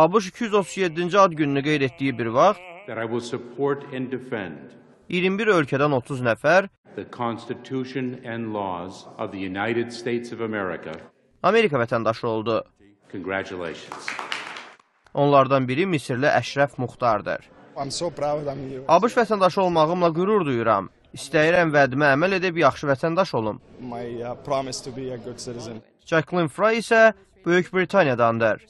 ABŞ 237-ci ad gününü qeyd etdiyi bir vaxt that I will support and defend 21 ölkədən 30 nəfər the Constitution and laws of the United States of America. Amerika vətəndaşı oldu. Onlardan biri Misirli Əşrəf Muxtardır. So proud here. ABŞ vətəndaşı olmağımla qürur duyuram. İstəyirəm vədimə əməl edib yaxşı vətəndaş olum. My uh, promise to be a good citizen. Jacqueline Fry isə Böyük Britaniyadandır.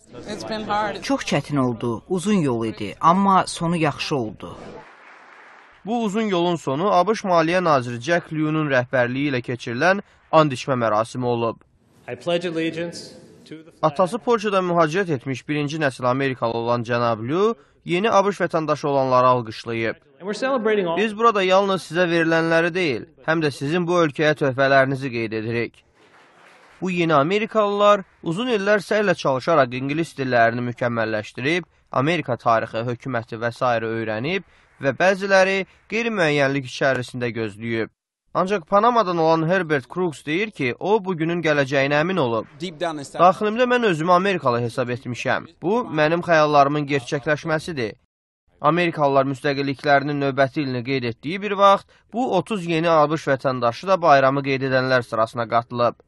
Çox çətin oldu, uzun yol idi, amma sonu yaxşı oldu. Bu uzun yolun sonu ABŞ Maliyyə naziri Jack Lew'nun rəhbərliyi ilə keçirilən and içmə mərasimi olub. I pledge allegiance Atası Polşadan mühacirət etmiş birinci nəsil Amerikalı olan cənab Liu yeni ABŞ vətəndaşı olanları alqışlayıb. Biz burada yalnız sizə verilənləri deyil, həm də sizin bu ölkəyə töhfələrinizi qeyd edirik. Bu yeni Amerikalılar uzun illər səylə çalışaraq ingilis dillərini mükəmməlləşdirib, Amerika tarixi, hökuməti və s. öyrənib və bəziləri qeyri-müəyyənlik içərisində gözləyib. Ancaq Panamadan olan Herbert Crooks deyir ki, o bugünün gələcəyinə əmin olub. Daxilimdə mən özümü Amerikalı hesab etmişəm. Bu, mənim xəyallarımın gerçəkləşməsidir. Amerikalılar müstəqilliklərinin növbəti ilini qeyd etdiyi bir vaxt, bu 30 yeni ABŞ vətəndaşı da bayramı qeyd edənlər sırasına qatılıb.